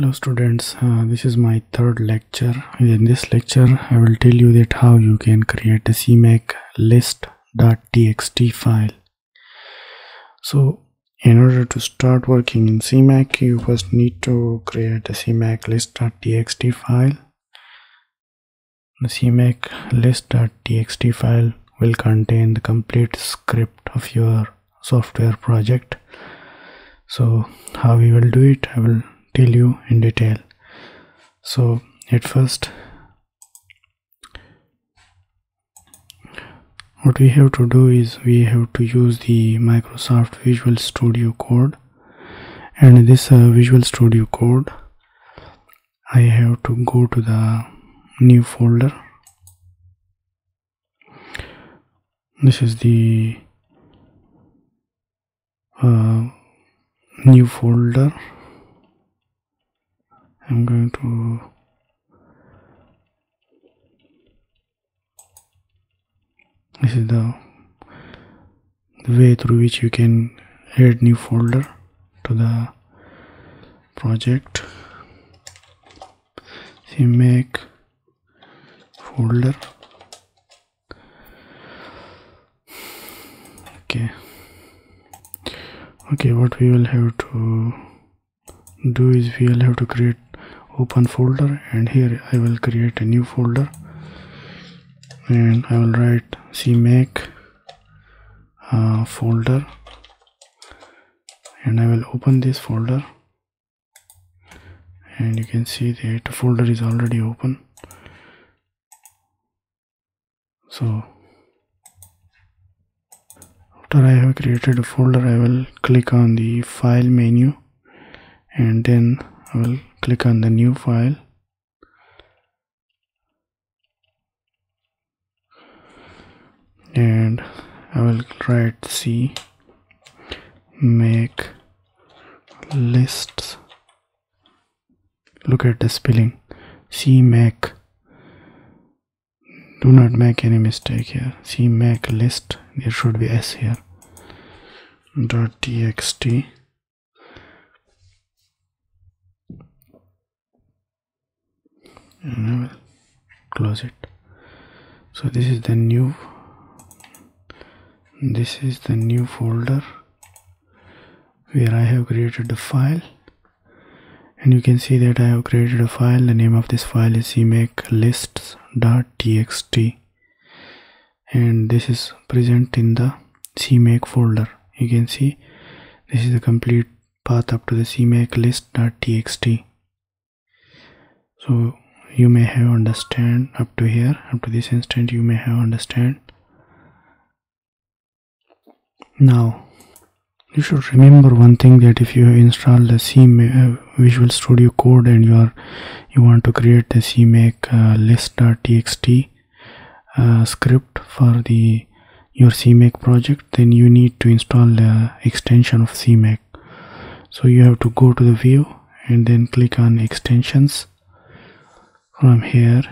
hello students. Uh, this is my third lecture. In this lecture i will tell you that how you can create a CMake list.txt file. So in order to start working in CMake you first need to create a CMake list.txt file. The CMake list.txt file will contain the complete script of your software project. So how we will do it i will tell you in detail. So at first what we have to do is we have to use the microsoft visual studio code. And this uh, visual studio code i have to go to the new folder. This is the uh, new folder I'm going to this is the, the way through which you can add new folder to the project. CMake folder. Okay. Okay what we will have to do is we will have to create open folder and here I will create a new folder. And I will write CMake uh, folder. And I will open this folder. And you can see that folder is already open. So after I have created a folder I will click on the file menu. And then I will click on the new file. And I will write C. Make lists. Look at the spelling. C make. Do not make any mistake here. C make list. There should be S here. Dot txt and I will close it so this is the new this is the new folder where I have created the file. And you can see that I have created a file. The name of this file is CMake lists.txt and this is present in the cmake folder. You can see this is the complete path up to the CMake list.txt so you may have understand up to here up to this instant you may have understand. Now you should remember one thing that if you have installed the CMake uh, Visual Studio Code and you are you want to create the CMake uh, list.txt uh, script for the your CMake project then you need to install the extension of CMake so you have to go to the view and then click on extensions from here.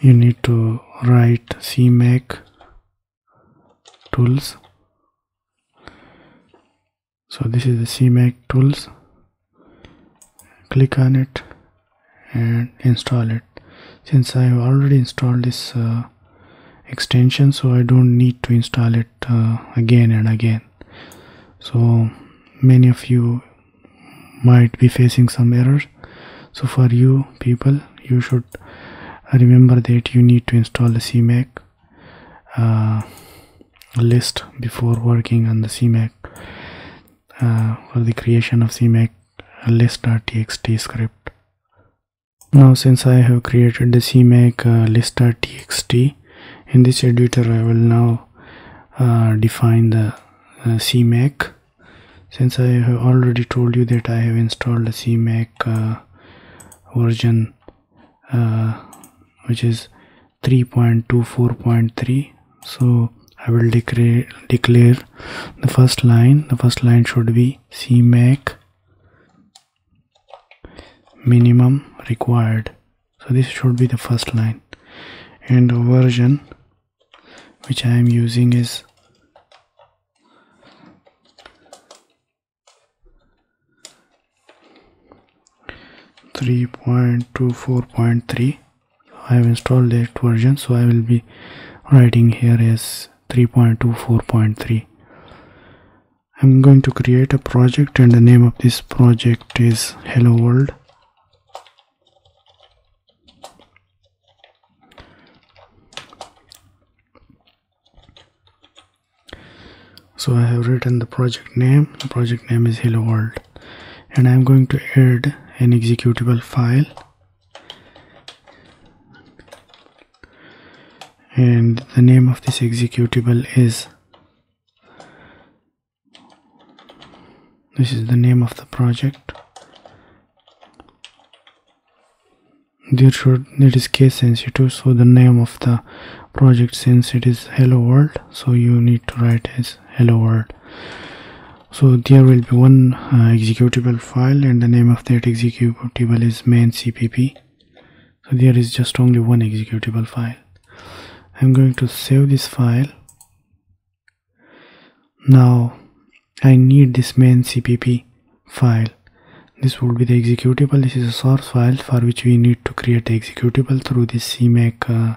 You need to write CMake tools. So this is the CMake tools. Click on it and install it. Since I have already installed this uh, extension so I don't need to install it uh, again and again. So many of you might be facing some errors so for you people you should remember that you need to install the CMake uh, list before working on the CMake uh, for the creation of CMake list.txt script. Now since i have created the CMake uh, list.txt in this editor i will now uh, define the uh, CMake since i have already told you that i have installed the CMake uh, version uh, which is 3.24.3 so I will declare declare the first line. The first line should be CMake minimum required. So this should be the first line. And version which I am using is 3.24.3 I have installed that version so I will be writing here as 3.24.3 I'm going to create a project and the name of this project is hello world. So I have written the project name. The project name is hello world. And I'm going to add an executable file. And the name of this executable is this is the name of the project. There should it is case sensitive so the name of the project since it is hello world so you need to write as hello world so there will be one uh, executable file and the name of that executable is main cpp so there is just only one executable file. I'm going to save this file. Now i need this main cpp file. This would be the executable. This is a source file for which we need to create the executable through this cmake uh,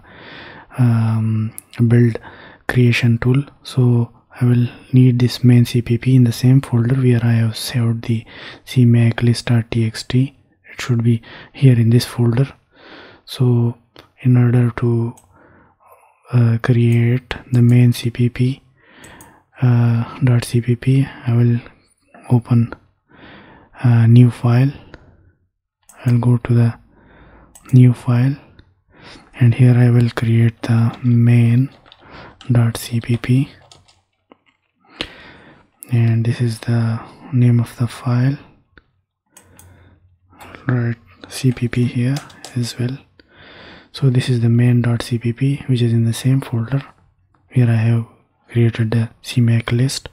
um, build creation tool. So I will need this main CPP in the same folder where I have saved the CMake list.txt it should be here in this folder. So in order to uh, create the main CPP uh, .cpp I will open a new file. I'll go to the new file and here I will create the main.cpp and this is the name of the file. Right cpp here as well. So this is the main.cpp which is in the same folder where I have created the CMake list.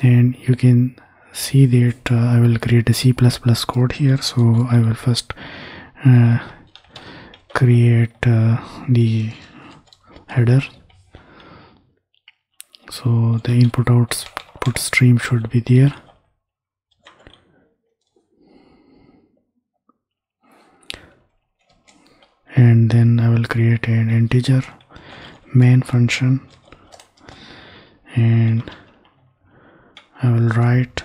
And you can see that uh, I will create a C++ code here. So I will first uh, create uh, the header so the input output stream should be there. And then I will create an integer main function. And I will write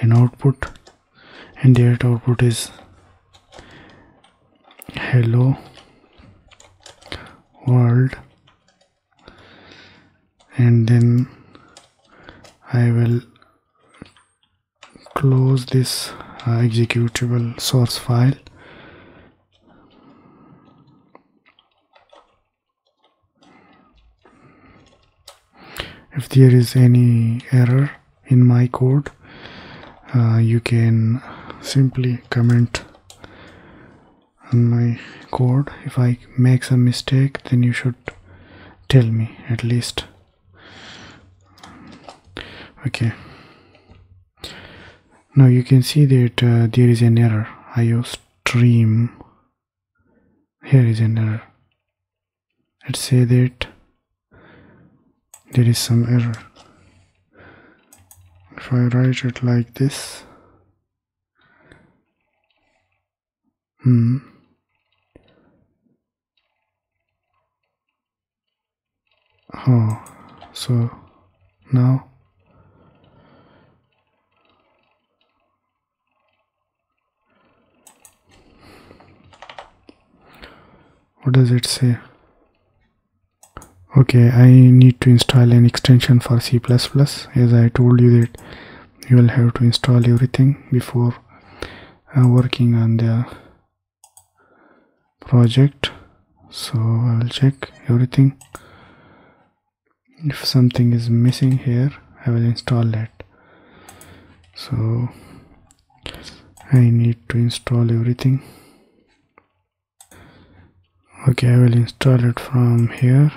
an output. And that output is hello world. And then I will close this uh, executable source file. If there is any error in my code uh, you can simply comment on my code if I make some mistake then you should tell me at least. Okay. Now you can see that uh, there is an error. iostream. Here is an error. Let's say that there is some error. If I write it like this. Hmm oh so now? What does it say? Okay I need to install an extension for C++ as I told you that you will have to install everything before uh, working on the project. So I will check everything if something is missing here I will install that. So I need to install everything. Okay I will install it from here.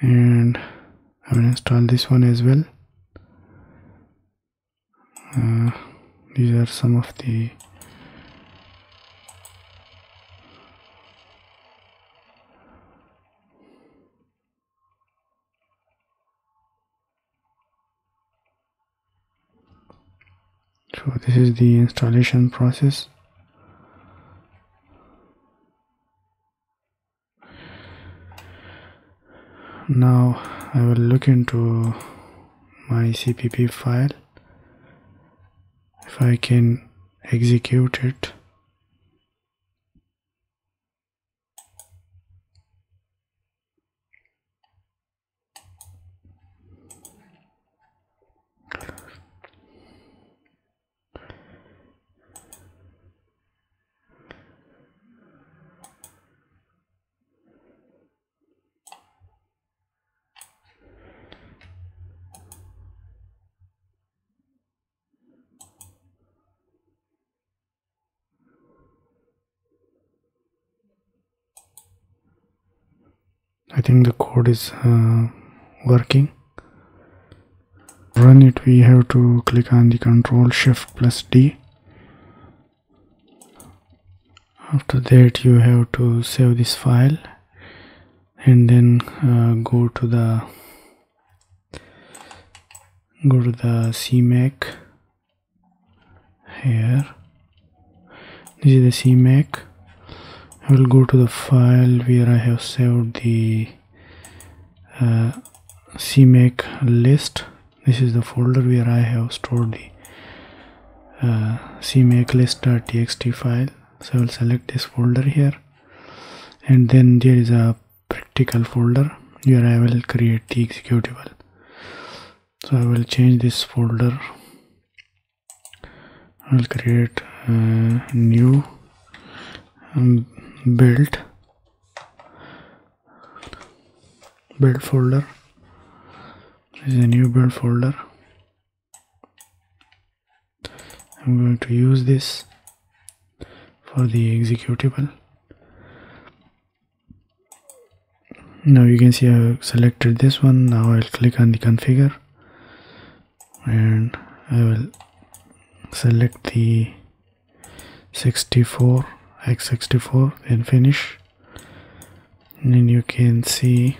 And I will install this one as well. Uh, these are some of the so this is the installation process. Now I will look into my CPP file. If I can execute it I think the code is uh, working. Run it we have to click on the control shift plus D. After that you have to save this file and then uh, go to the go to the CMake here. This is the CMake I will go to the file where I have saved the uh, CMake list. This is the folder where I have stored the uh, CMake list.txt file. So I will select this folder here. And then there is a practical folder where I will create the executable. So I will change this folder. I will create a new um, build build folder. This is a new build folder. I'm going to use this for the executable. Now you can see I selected this one. Now I'll click on the configure and I will select the 64 x64 and finish. And then you can see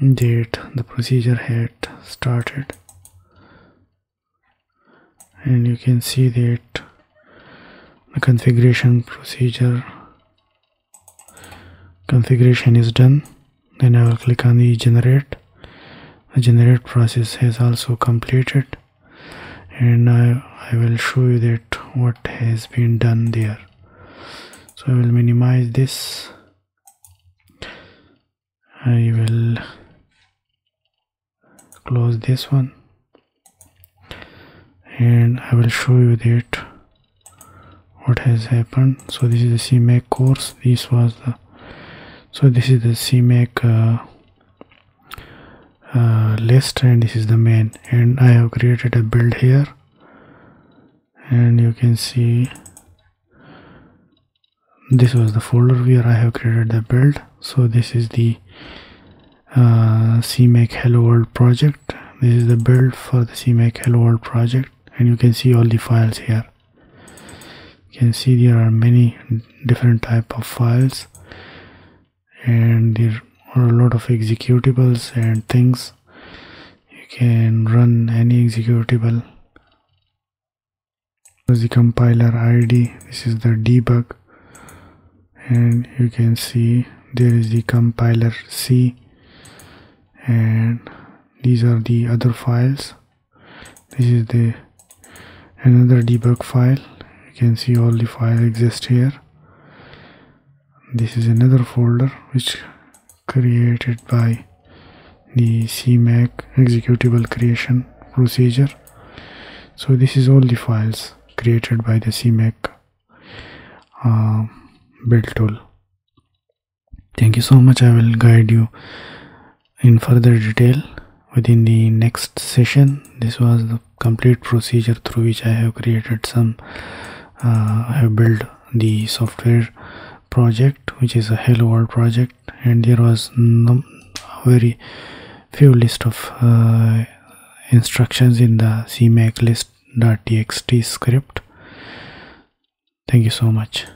that the procedure had started. And you can see that the configuration procedure configuration is done. Then I will click on the generate. The generate process has also completed. And I, I will show you that what has been done there. So I will minimize this. I will close this one. And I will show you that what has happened. So this is the CMake course. This was the so this is the CMake uh, uh, list and this is the main. And I have created a build here and you can see this was the folder where I have created the build. So this is the uh, CMake Hello World project. This is the build for the CMake Hello World project. And you can see all the files here. You can see there are many different type of files. And there are a lot of executables and things. You can run any executable is the compiler id this is the debug. And you can see there is the compiler c. And these are the other files. This is the another debug file. You can see all the files exist here. This is another folder which created by the CMake executable creation procedure. So this is all the files created by the CMake uh, build tool. Thank you so much. I will guide you in further detail within the next session. This was the complete procedure through which I have created some uh, I have built the software project which is a hello world project. And there was no, very few list of uh, instructions in the cmake list.txt script. Thank you so much